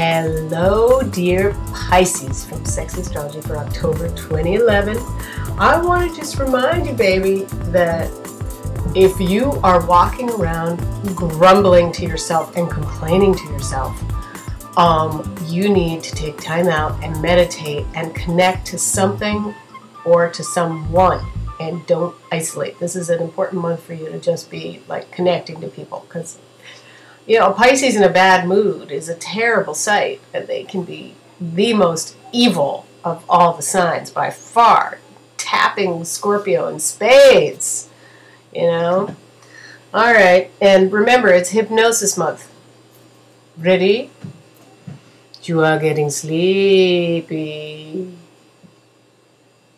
Hello, dear Pisces from Sexy Astrology for October 2011. I want to just remind you, baby, that if you are walking around grumbling to yourself and complaining to yourself, um, you need to take time out and meditate and connect to something or to someone and don't isolate. This is an important month for you to just be like connecting to people because you know, Pisces in a bad mood is a terrible sight, and they can be the most evil of all the signs by far, tapping Scorpio in spades, you know. All right, and remember, it's hypnosis month. Ready? You are getting sleepy.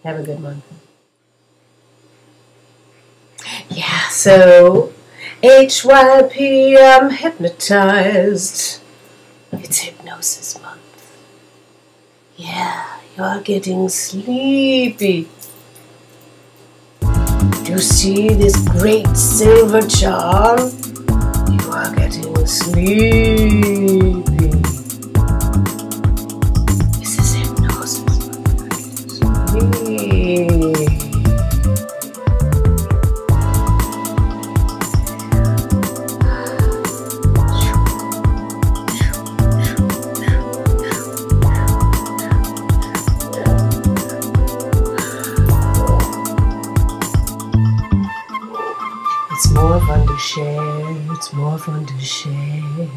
Have a good month. Yeah, so HYP, I'm hypnotized. It's hypnosis month. Yeah, you're getting sleepy. You see this great silver charm? You are getting sleepy. It's more fun to share. It's more fun to share.